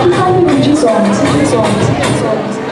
Ai, me de homens, de homens, de homens.